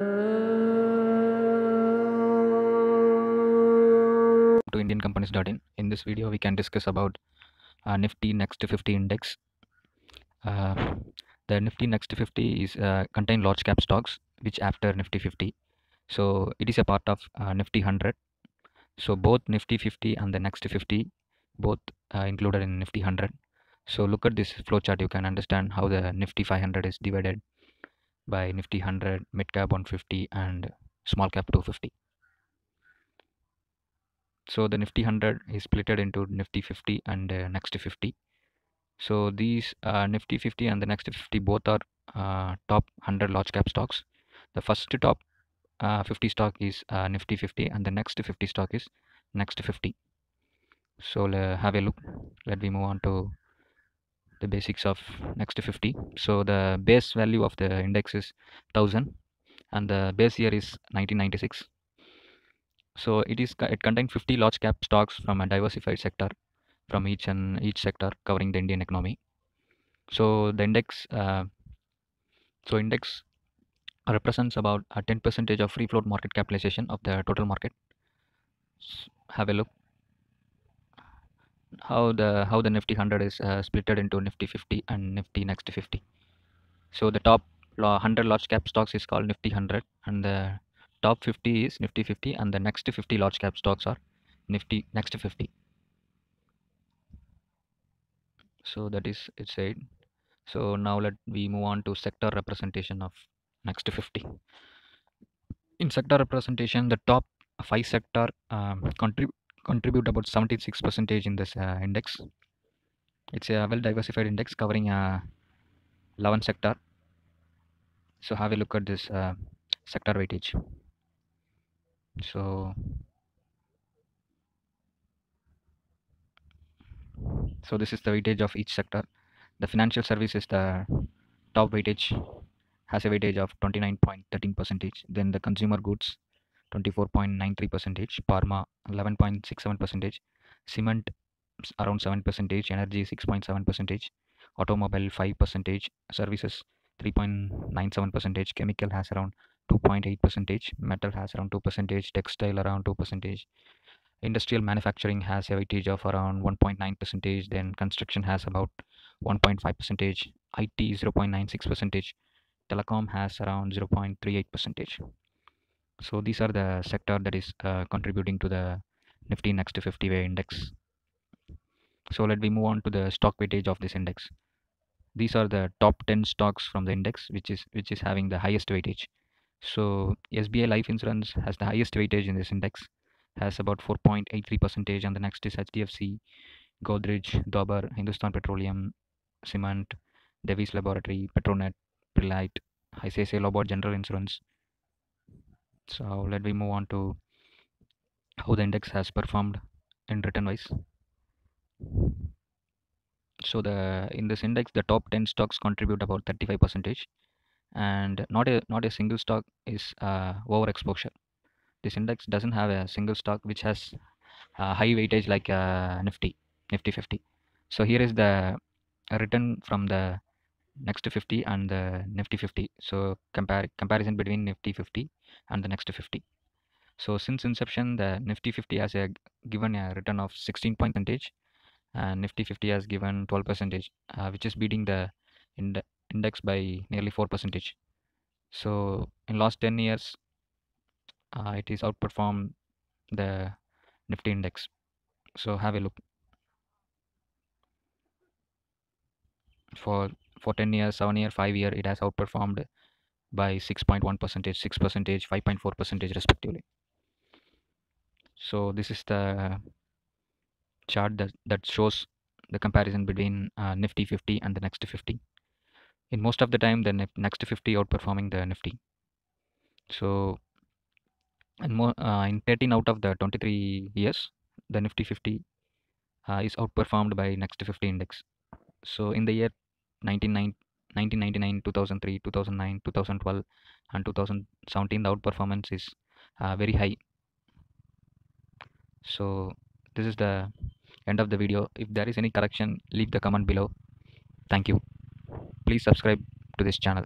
to indiancompanies.in. In this video, we can discuss about uh, Nifty Next 50 index. Uh, the Nifty Next 50 is uh, contain large cap stocks which after Nifty 50. So it is a part of uh, Nifty 100. So both Nifty 50 and the Next 50 both uh, included in Nifty 100. So look at this flowchart. You can understand how the Nifty 500 is divided by Nifty 100, mid cap 150, and small cap 250. So the Nifty 100 is splitted into Nifty 50 and uh, Next 50. So these uh, Nifty 50 and the Next 50 both are uh, top 100 large cap stocks. The first top uh, 50 stock is uh, Nifty 50 and the next 50 stock is Next 50. So le- have a look. Let me move on to the basics of Next to 50. So the base value of the index is 1000 and the base year is 1996 so it is it contains 50 large cap stocks from a diversified sector from each and each sector covering the indian economy. So the index uh, so index represents about a 10 percentage of free float market capitalization of the total market. Have a look how the how the nifty 100 is uh, splitted into nifty 50 and nifty next 50 so the top 100 large cap stocks is called nifty 100 and the top 50 is nifty 50 and the next 50 large cap stocks are nifty next 50 so that is it said. So now let we move on to sector representation of next 50 in sector representation the top five sector um, contrib- contribute about 76 percentage in this uh, index. It's a well diversified index covering uh, 11 sector. So have a look at this uh, sector weightage. So so this is the weightage of each sector. The financial service is the top weightage has a weightage of 29.13 percentage. Then the consumer goods 24.93 percentage pharma 11.67 percentage cement around 7 percentage energy 6.7 percentage automobile 5 percentage services 3.97 percentage chemical has around 2.8 percentage metal has around 2 percentage textile around 2 percentage. Industrial manufacturing has a weightage of around 1.9 percentage then construction has about 1.5 percentage it 0.96 percentage telecom has around 0.38 percentage so these are the sector that is uh, contributing to the nifty next to 50 way index. So let me move on to the stock weightage of this index. These are the top 10 stocks from the index which is which is having the highest weightage. So sbi life insurance has the highest weightage in this index has about 4.83 percentage and the next is hdfc godrej Dabur, hindustan petroleum cement divi's laboratory petronet Pidilite, icici lombard general insurance so let me move on to how the index has performed in return wise. So the in this index the top 10 stocks contribute about 35 percentage and not a not a single stock is uh, over exposure this index doesn't have a single stock which has uh, high weightage like uh, nifty nifty 50 so here is the return from the next 50 and the nifty 50 so compare comparison between nifty 50 and the next 50 so since inception the nifty 50 has a given a return of 16 point percentage and nifty 50 has given 12 percentage uh, which is beating the ind- index by nearly 4 percentage. So in last 10 years uh, it is outperformed the nifty index. So have a look. For for 10 years 7 year 5 year it has outperformed by 6.1 percentage 6 percentage 5.4 percentage respectively. So this is the chart that, that shows the comparison between uh, nifty 50 and the next 50 in most of the time the next 50 outperforming the nifty. So and more uh, in 13 out of the 23 years the nifty 50 uh, is outperformed by next 50 index. So in the year 1999 1999 2003 2009 2012 and 2017 the outperformance is uh, very high. So this is the end of the video. If there is any correction leave the comment below. Thank you. Please subscribe to this channel